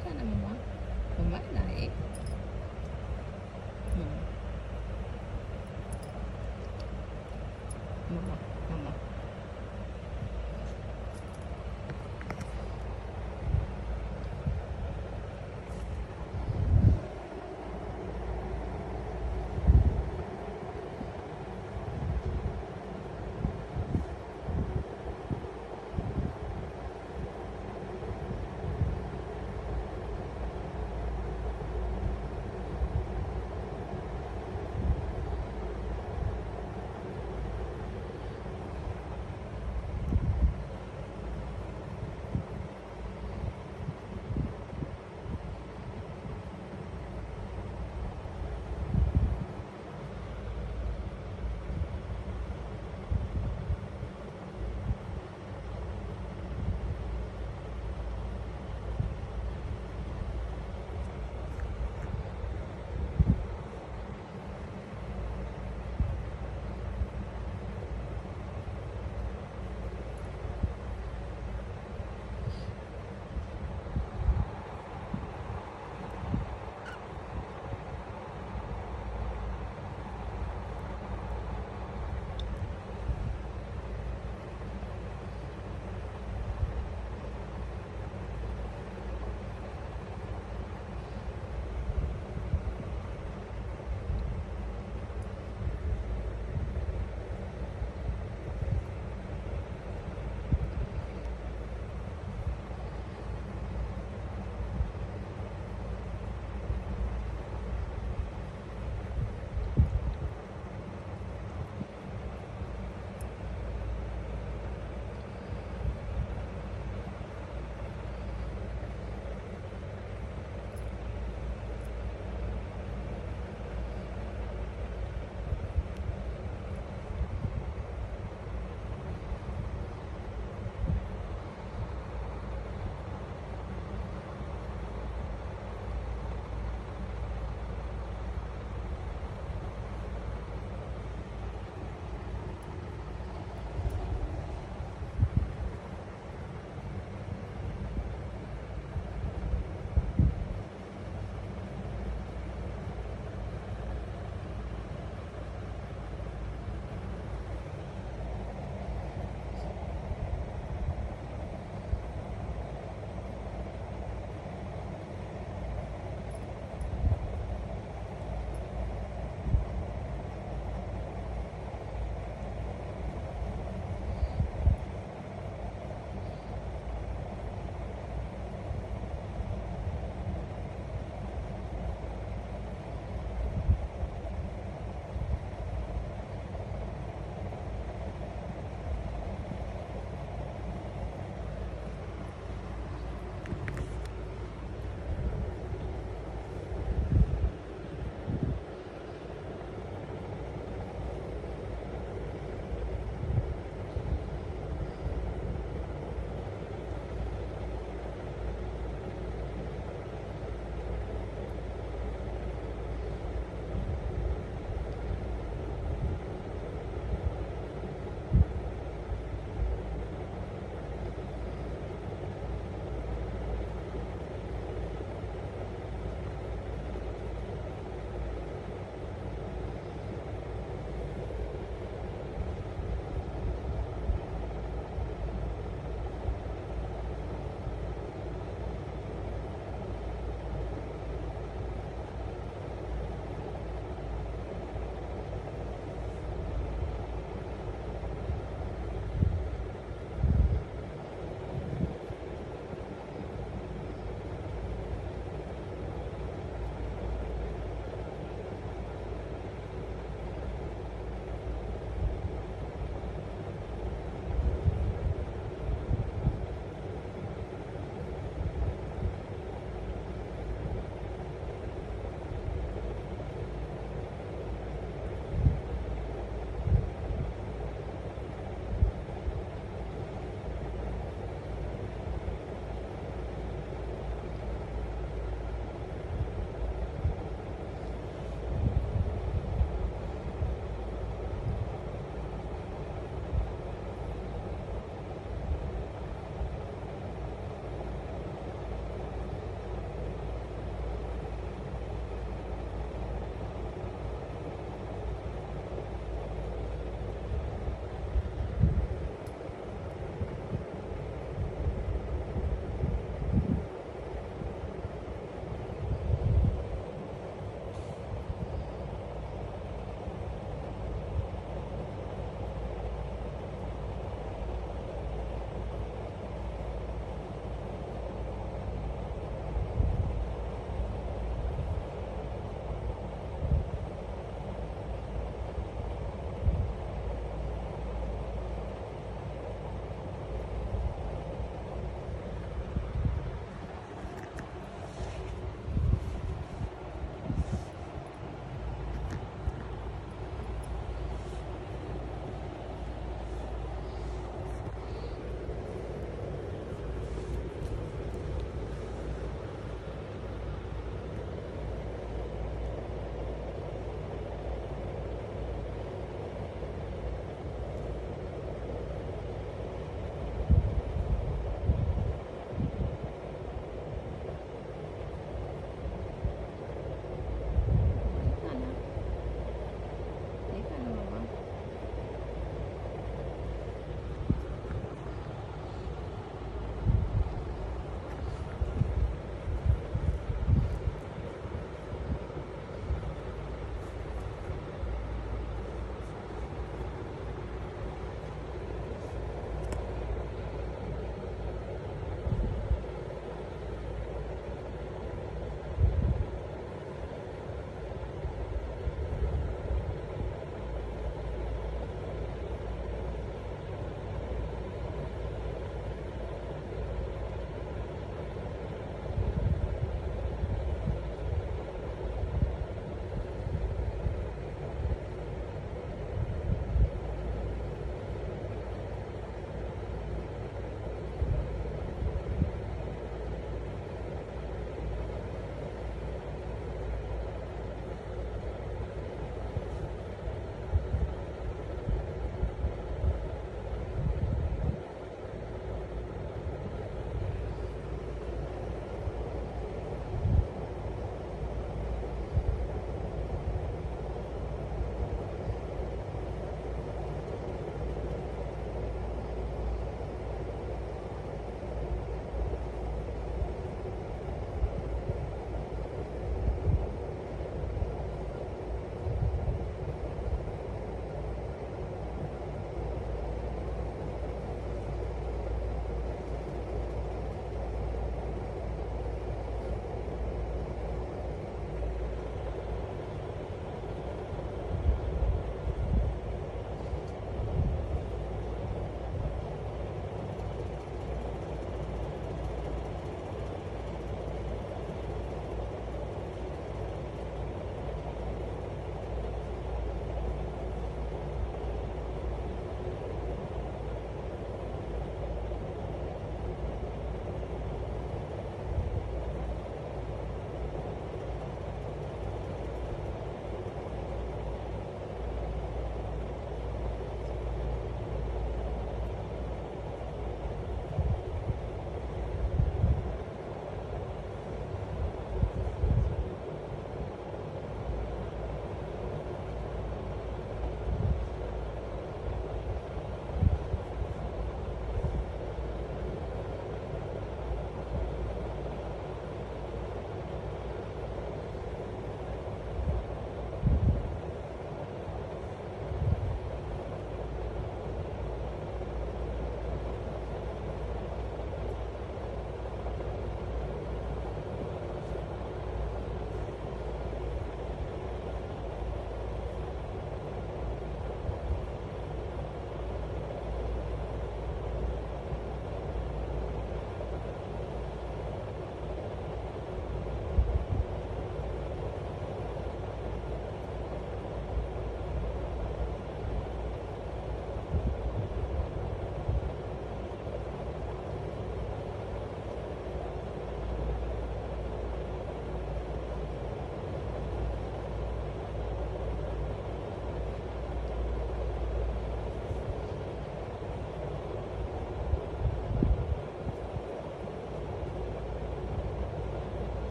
ka naman.